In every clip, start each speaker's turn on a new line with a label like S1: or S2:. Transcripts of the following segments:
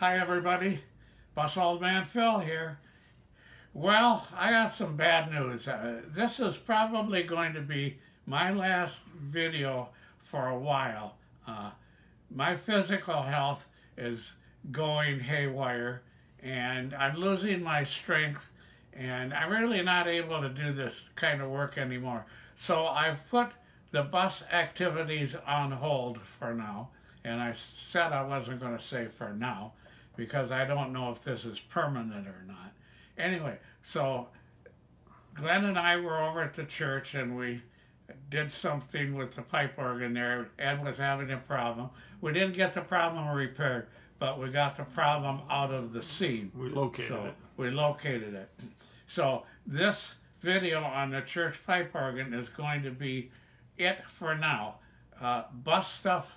S1: Hi, everybody. Bus Old Man Phil here. Well, I got some bad news. Uh, this is probably going to be my last video for a while. Uh, my physical health is going haywire, and I'm losing my strength, and I'm really not able to do this kind of work anymore. So I've put the bus activities on hold for now, and I said I wasn't going to say for now because I don't know if this is permanent or not. Anyway, so Glenn and I were over at the church and we did something with the pipe organ there. Ed was having a problem. We didn't get the problem repaired, but we got the problem out of the scene.
S2: We located
S1: so
S2: it.
S1: We located it. So this video on the church pipe organ is going to be it for now. Uh, bus stuff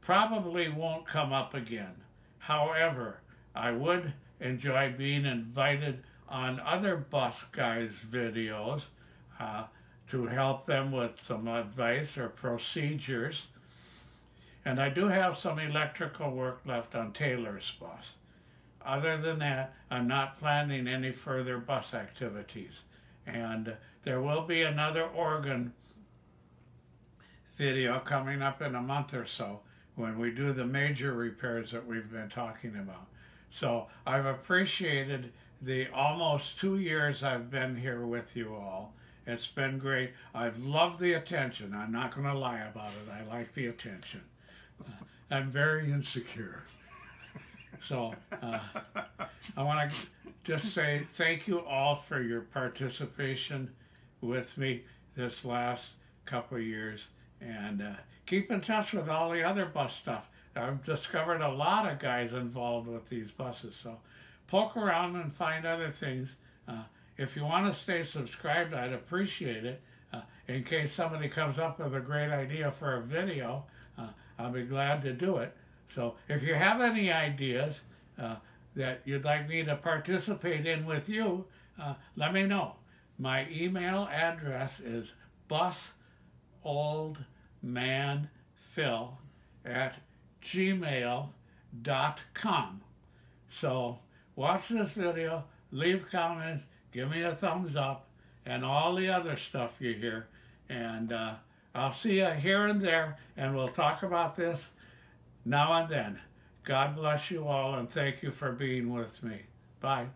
S1: probably won't come up again. However, I would enjoy being invited on other bus guys' videos uh, to help them with some advice or procedures. And I do have some electrical work left on Taylor's bus. Other than that, I'm not planning any further bus activities. And there will be another organ video coming up in a month or so when we do the major repairs that we've been talking about. So I've appreciated the almost two years I've been here with you all. It's been great. I've loved the attention. I'm not going to lie about it. I like the attention. Uh, I'm very insecure. So uh, I want to just say thank you all for your participation with me this last couple of years. And uh, keep in touch with all the other bus stuff. I've discovered a lot of guys involved with these buses. So poke around and find other things. Uh, if you want to stay subscribed, I'd appreciate it. Uh, in case somebody comes up with a great idea for a video, uh, I'll be glad to do it. So if you have any ideas uh, that you'd like me to participate in with you, uh, let me know. My email address is busoldmanphil at gmail.com. So watch this video, leave comments, give me a thumbs up, and all the other stuff you hear. And uh, I'll see you here and there, and we'll talk about this now and then. God bless you all, and thank you for being with me. Bye.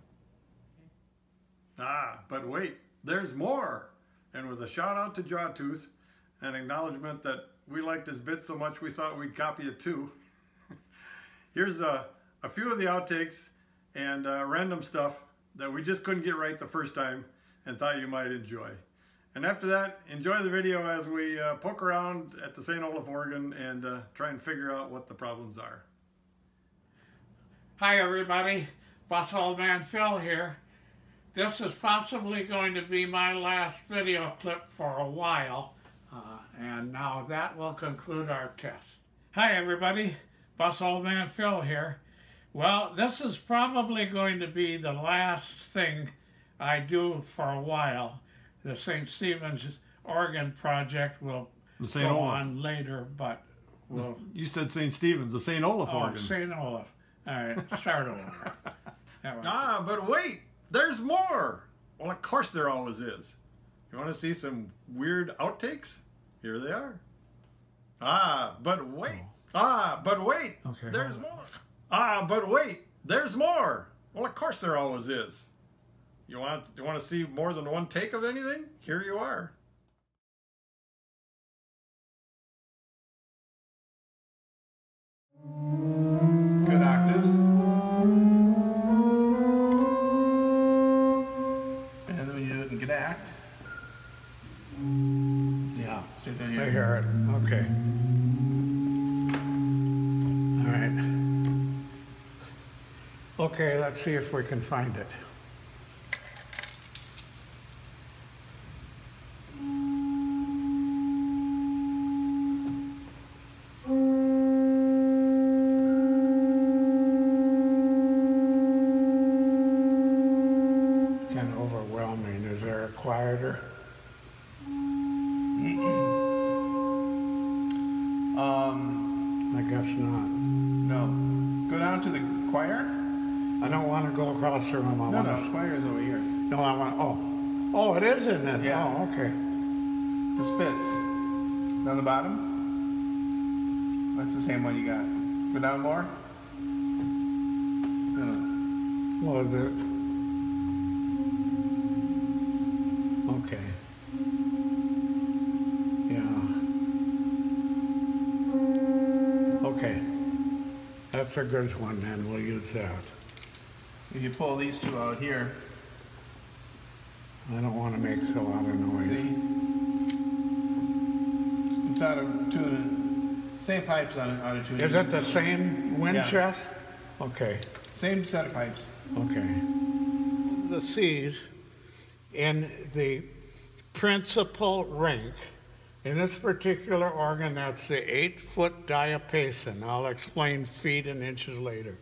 S2: Ah, but wait, there's more. And with a shout out to Jawtooth, an acknowledgement that we liked his bit so much we thought we'd copy it too. Here's a, a few of the outtakes and uh, random stuff that we just couldn't get right the first time and thought you might enjoy. And after that, enjoy the video as we uh, poke around at the St. Olaf organ and uh, try and figure out what the problems are.
S1: Hi everybody, Boss Old Man Phil here. This is possibly going to be my last video clip for a while, uh, and now that will conclude our test. Hi everybody, Bus Old Man Phil here. Well, this is probably going to be the last thing I do for a while. The St. Stephen's Organ Project will go
S2: Olaf.
S1: on later, but we'll...
S2: You said St. Stephen's, the St. Olaf
S1: Oh,
S2: organ.
S1: St. Olaf. All right, start over.
S2: Ah, but wait, there's more. Well, of course there always is. You want to see some weird outtakes? Here they are. Ah, but wait. Ah, but wait.
S1: Okay,
S2: There's more. Ah, but wait. There's more. Well, of course there always is. You want you want to see more than one take of anything? Here you are.
S1: Okay. All right. Okay, let's see if we can find it. Kind of overwhelming. Is there a quieter? Guess not.
S3: no Go down to the choir?
S1: I don't want to go across the room. I
S3: No,
S1: want
S3: no,
S1: to.
S3: choir is over here.
S1: No, I want. Oh, oh, it is in it.
S3: Yeah.
S1: Oh, okay.
S3: The spits. Down the bottom? That's the same one you got. Go down more? No.
S1: Well, the. Okay. Okay. That's a good one, then. We'll use that.
S3: If you pull these two out here,
S1: I don't want to make a lot of noise.
S3: see? It's out of tune. Same pipes on out of tune.
S1: Is it the same wind
S3: Yeah.
S1: chest? Okay.
S3: Same set of pipes.
S1: Okay. The C's in the principal rank. In this particular organ, that's the eight foot diapason. I'll explain feet and inches later.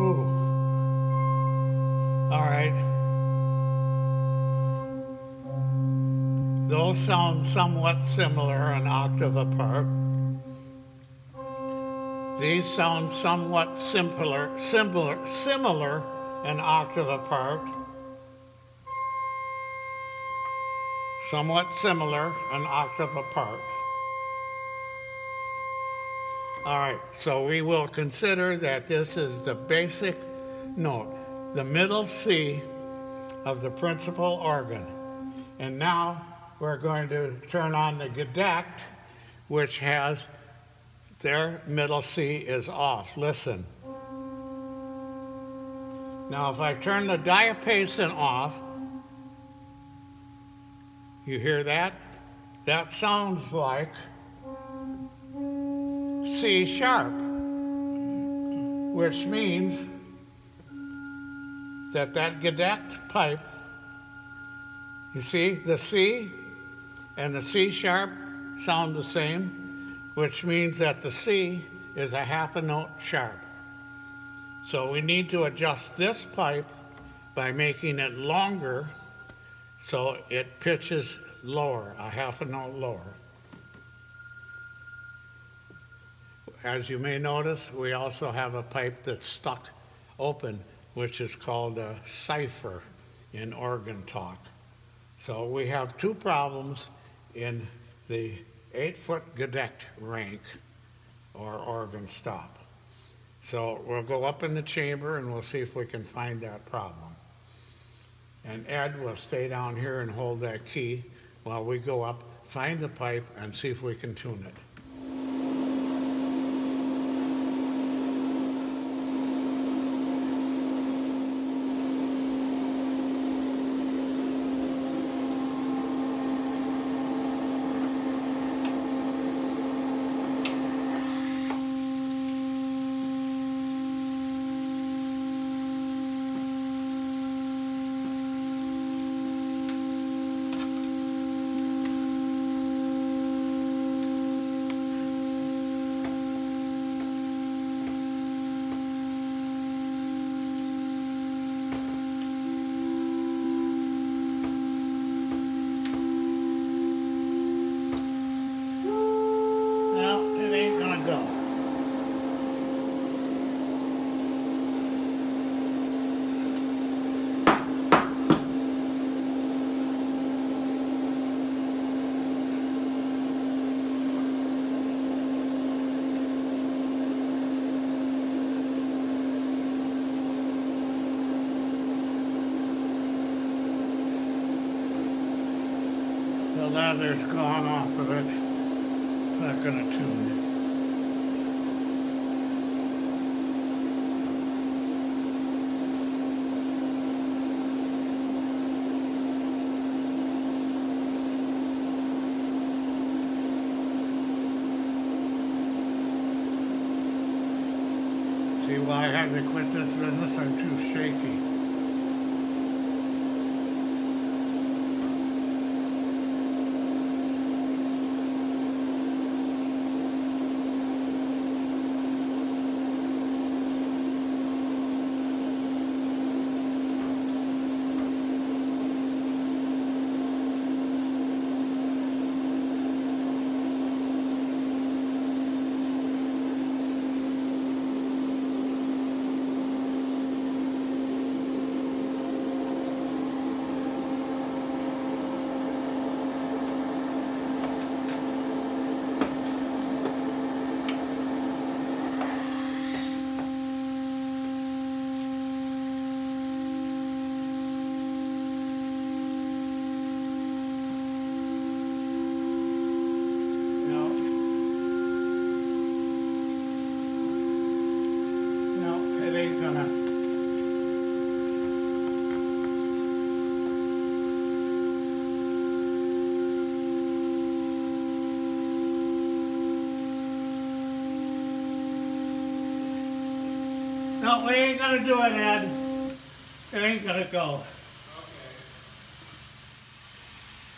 S1: Ooh. All right. Those sound somewhat similar, an octave apart. These sound somewhat simpler, similar, similar, an octave apart. Somewhat similar, an octave apart. All right, so we will consider that this is the basic note, the middle C of the principal organ. And now we're going to turn on the gedeckt, which has their middle C is off. Listen. Now, if I turn the diapason off, you hear that? That sounds like C sharp, which means that that gedeckt pipe, you see, the C and the C sharp sound the same, which means that the C is a half a note sharp. So we need to adjust this pipe by making it longer so it pitches lower, a half a note lower. As you may notice, we also have a pipe that's stuck open, which is called a cipher in organ talk. So we have two problems in the eight-foot gedeckt rank or organ stop. So we'll go up in the chamber and we'll see if we can find that problem. And Ed will stay down here and hold that key while we go up, find the pipe, and see if we can tune it. No, it ain't gonna go. The leather's gone off of it. It's not gonna tune it. See why I had to quit this business? I'm too shaky. No, we ain't gonna do it, Ed. It ain't gonna go.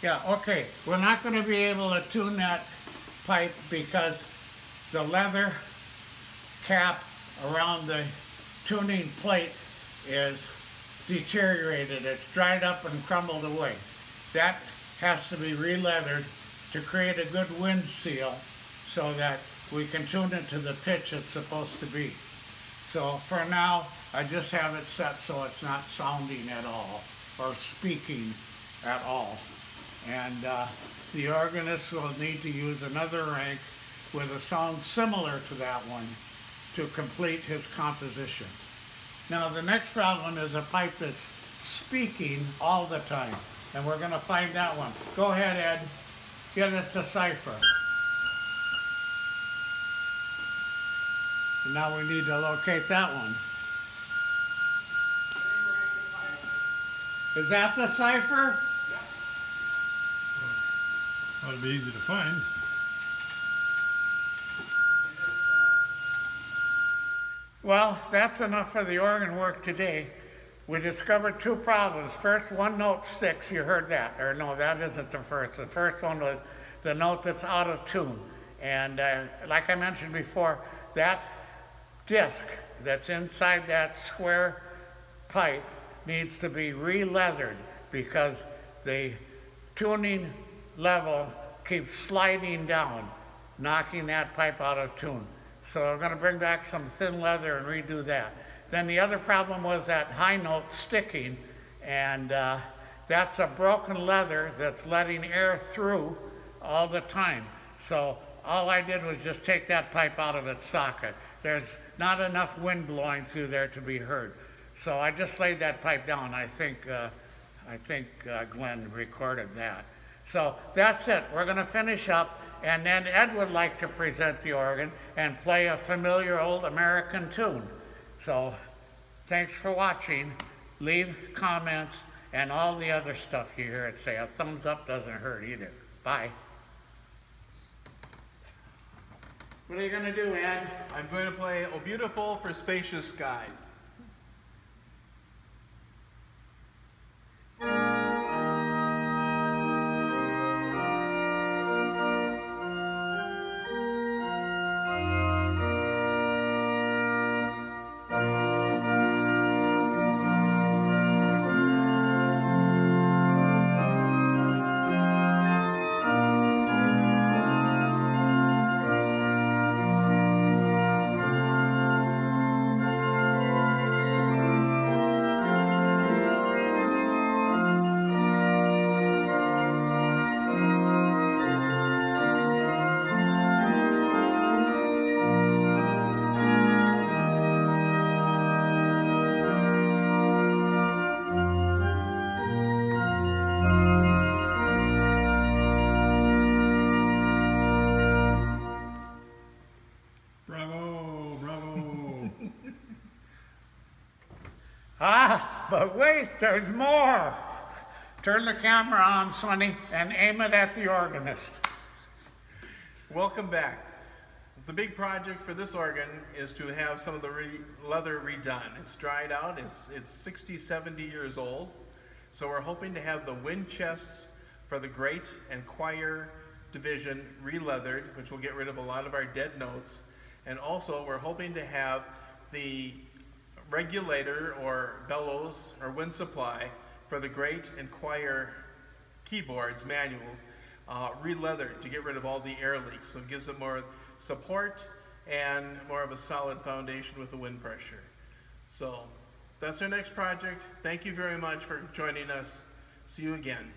S1: Yeah, okay, we're not gonna be able to tune that pipe because the leather cap around the tuning plate is deteriorated. It's dried up and crumbled away. That has to be re-leathered to create a good wind seal so that we can tune it to the pitch it's supposed to be. So for now, I just have it set so it's not sounding at all or speaking at all. And uh, the organist will need to use another rank with a sound similar to that one to complete his composition. Now the next problem is a pipe that's speaking all the time. And we're gonna find that one. Go ahead, Ed. Get it to cipher. And now we need to locate that one. Is that the cipher?
S2: Ought to be easy to find.
S1: Well, that's enough for the organ work today. We discovered two problems. First, one note sticks, you heard that. Or no, that isn't the first. The first one was the note that's out of tune. And uh, like I mentioned before, that disc that's inside that square pipe needs to be re-leathered because the tuning level keeps sliding down, knocking that pipe out of tune. So I'm going to bring back some thin leather and redo that. Then the other problem was that high note sticking, and uh, that's a broken leather that's letting air through all the time. So all I did was just take that pipe out of its socket. There's not enough wind blowing through there to be heard. So I just laid that pipe down. I think, uh, I think uh, Glenn recorded that. So that's it. We're going to finish up, and then Ed would like to present the organ and play a familiar old American tune. So thanks for watching. Leave comments and all the other stuff you hear it say. A thumbs up doesn't hurt either. Bye. What are you going to do, Ed?
S3: I'm going to play Oh Beautiful for Spacious Skies.
S1: Ah, but wait, there's more. Turn the camera on, Sonny, and aim it at the organist.
S3: Welcome back. The big project for this organ is to have some of the re leather redone. It's dried out, it's, it's 60, 70 years old. So we're hoping to have the wind chests for the great and choir division re-leathered, which will get rid of a lot of our dead notes. And also we're hoping to have the regulator or bellows or wind supply for the great and choir keyboards, manuals, uh, re-leathered to get rid of all the air leaks. So it gives it more support and more of a solid foundation with the wind pressure. So that's our next project. Thank you very much for joining us. See you again.